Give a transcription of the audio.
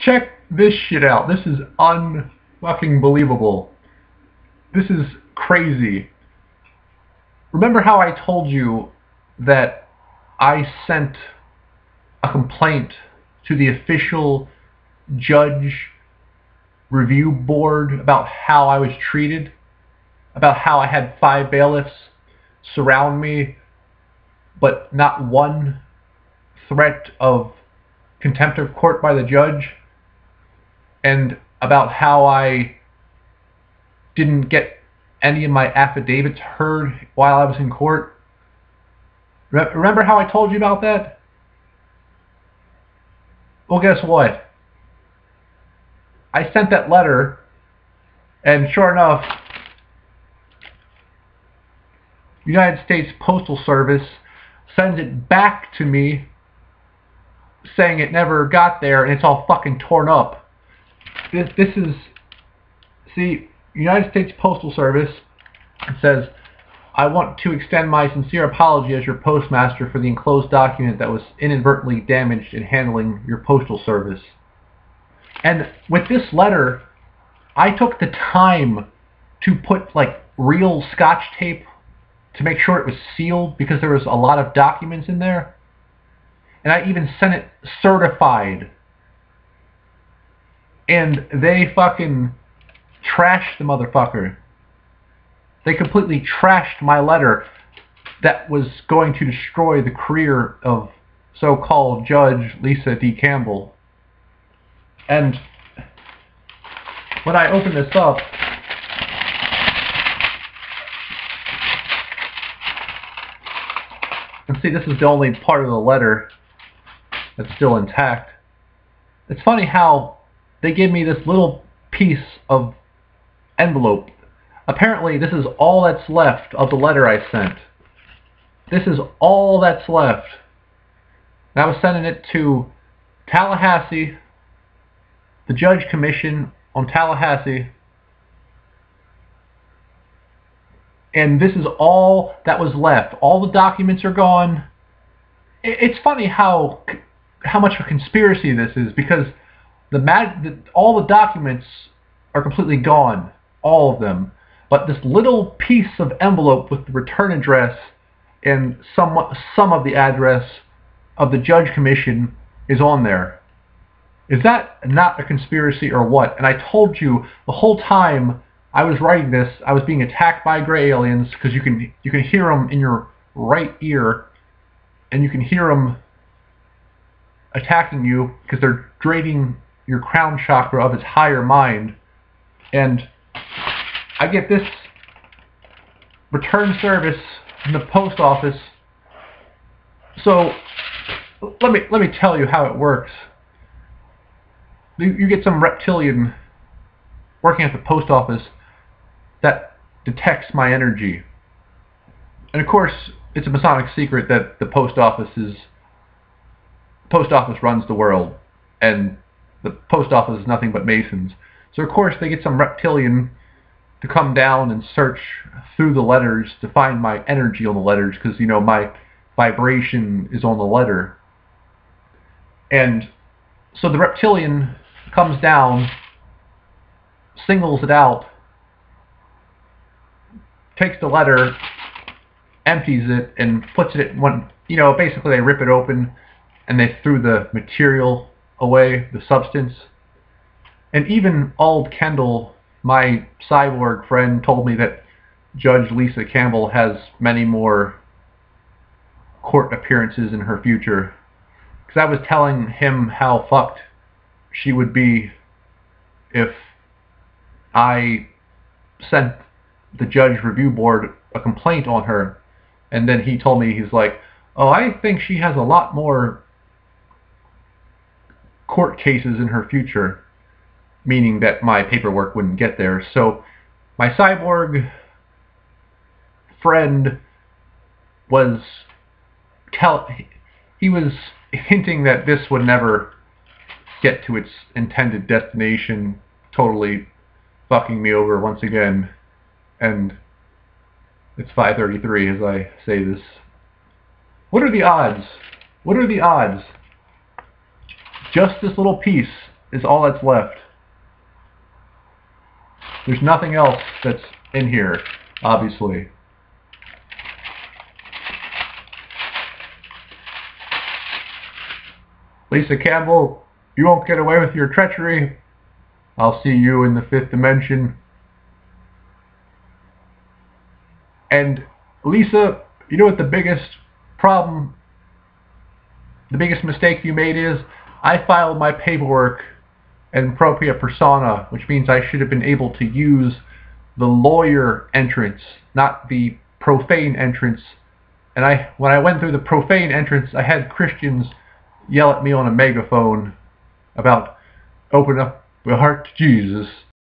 check this shit out. This is unfucking believable. This is crazy. Remember how I told you that I sent a complaint to the official judge review board about how I was treated? About how I had five bailiffs surround me, but not one threat of contempt of court by the judge? And about how I didn't get any of my affidavits heard while I was in court? Re- remember how I told you about that? Well, guess what? I sent that letter, and sure enough, United States Postal Service sends it back to me saying it never got there and it's all fucking torn up. This, this is, see, United States Postal Service says, I want to extend my sincere apology as your postmaster for the enclosed document that was inadvertently damaged in handling your postal service. And with this letter, I took the time to put like real scotch tape to make sure it was sealed because there was a lot of documents in there. And I even sent it certified. And they fucking trashed the motherfucker. They completely trashed my letter that was going to destroy the career of so-called Judge Lisa D. Campbell. And when I open this up, and see this is the only part of the letter that's still intact. It's funny how they give me this little piece of envelope. Apparently this is all that's left of the letter I sent. This is all that's left. And I was sending it to Tallahassee, the Judge Commission on Tallahassee, and this is all that was left. All the documents are gone. It's funny how how much of a conspiracy this is because the, mag- the all the documents are completely gone, all of them. But this little piece of envelope with the return address and some some of the address of the judge commission is on there. Is that not a conspiracy or what? And I told you the whole time I was writing this, I was being attacked by gray aliens because you can you can hear them in your right ear, and you can hear them attacking you because they're draining your crown chakra of its higher mind. And I get this return service from the post office. So let me let me tell you how it works. You, you get some reptilian working at the post office that detects my energy. And of course, it's a Masonic secret that the post office is post office runs the world, and the post office is nothing but Masons. So of course they get some reptilian to come down and search through the letters to find my energy on the letters because you know my vibration is on the letter. And so the reptilian comes down, singles it out, takes the letter, empties it, and puts it in one. You know, basically they rip it open and they threw the material away, the substance. And even Ald Kendall, my cyborg friend, told me that Judge Lisa Campbell has many more court appearances in her future. Because I was telling him how fucked she would be if I sent the judge review board a complaint on her. And then he told me, he's like, oh, I think she has a lot more court cases in her future, meaning that my paperwork wouldn't get there. So my cyborg friend was tell he was hinting that this would never get to its intended destination, totally fucking me over once again. And it's 5.33 as I say this. What are the odds? What are the odds? Just this little piece is all that's left. There's nothing else that's in here, obviously. Lisa Campbell, you won't get away with your treachery. I'll see you in the fifth dimension. And Lisa, you know what the biggest problem, the biggest mistake you made is? I filed my paperwork in propria persona, which means I should have been able to use the lawyer entrance, not the profane entrance. And I, when I went through the profane entrance, I had Christians yell at me on a megaphone about open up your heart to Jesus